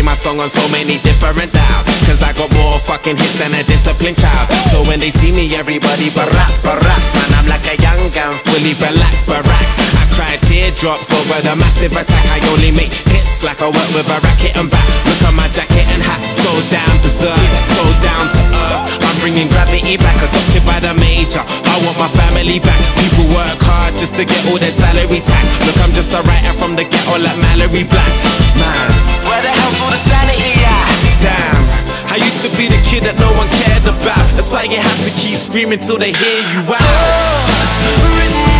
play my song on so many different dials. Cause I got more fucking hits than a disciplined child. So when they see me, everybody barack, barack. Man, I'm like a young gun, fully black, barack. I cry teardrops over the massive attack. I only make hits like I work with a racket and back Look on my jacket and hat, so down berserk, so down to bringing gravity back, adopted by the major. I want my family back. People work hard just to get all their salary tax. Look, I'm just a writer from the ghetto like Mallory Black. Man, Where the hell's all the sanity at? damn. I used to be the kid that no one cared about. That's why you have to keep screaming till they hear you out. Oh. Written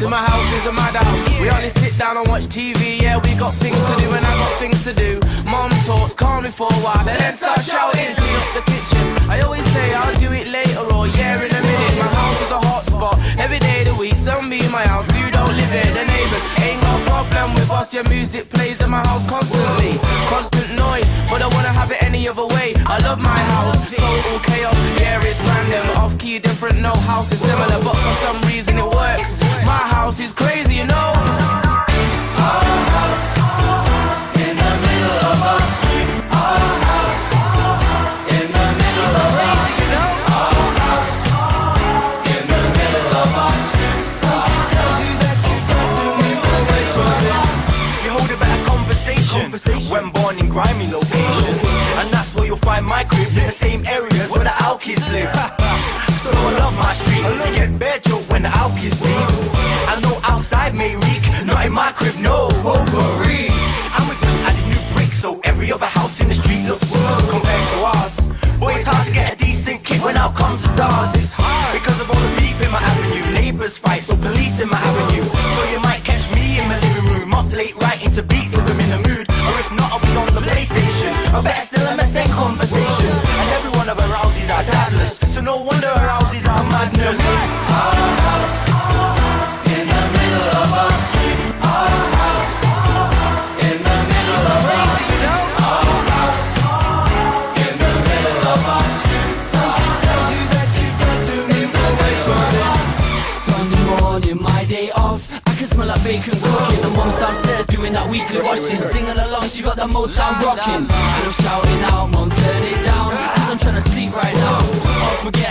See, my house is a madhouse. We only sit down and watch TV. Yeah, we got things to do and I got things to do. Mom talks, calm me for a while, then let's start shouting. Clean up the kitchen. I always say I'll do it later or yeah in a minute. My house is a hot spot. Every day of the week, some be in my house. You don't live here, the neighbors ain't got problem with us. Your music plays in my house constantly. Constant noise, but I wanna have it any other way. I love my house, total chaos. Yeah, it's random, off key, different. No house is similar, but for some reason. My house is crazy, you know.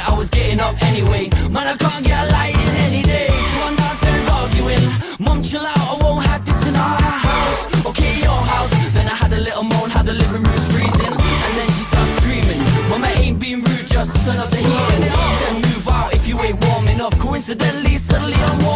I was getting up anyway. Man, I can't get a light in any day. So I'm downstairs arguing. Mom, chill out, I won't have this in our house. Okay, your house. Then I had a little moan, had the living room freezing. And then she starts screaming. Mom, I ain't being rude, just turn up the heat. And then move out if you ain't warm enough. Coincidentally, suddenly I'm warm.